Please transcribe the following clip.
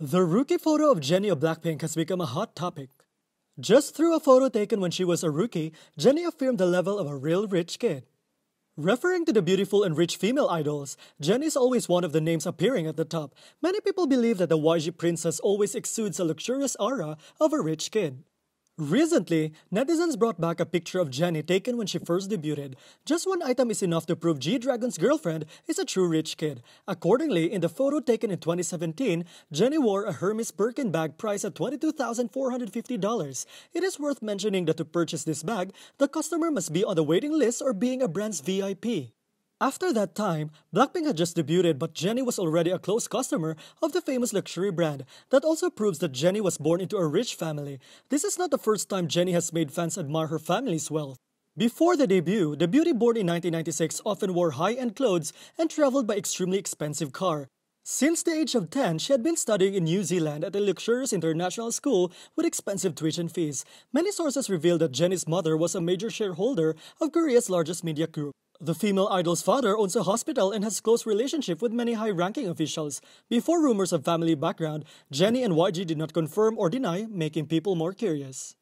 The rookie photo of Jennie of Blackpink has become a hot topic. Just through a photo taken when she was a rookie, Jennie affirmed the level of a real rich kid. Referring to the beautiful and rich female idols, Jennie is always one of the names appearing at the top. Many people believe that the YG princess always exudes a luxurious aura of a rich kid. Recently, netizens brought back a picture of Jennie taken when she first debuted. Just one item is enough to prove G-Dragon's girlfriend is a true rich kid. Accordingly, in the photo taken in 2017, Jennie wore a Hermes Birkin bag priced at $22,450. It is worth mentioning that to purchase this bag, the customer must be on the waiting list or being a brand's VIP. After that time, Blackpink had just debuted but Jennie was already a close customer of the famous luxury brand. That also proves that Jennie was born into a rich family. This is not the first time Jennie has made fans admire her family's wealth. Before the debut, the beauty born in 1996 often wore high-end clothes and traveled by extremely expensive car. Since the age of 10, she had been studying in New Zealand at a luxurious international school with expensive tuition fees. Many sources reveal that Jennie's mother was a major shareholder of Korea's largest media group. The female idol's father owns a hospital and has close relationship with many high-ranking officials. Before rumors of family background, Jennie and YG did not confirm or deny, making people more curious.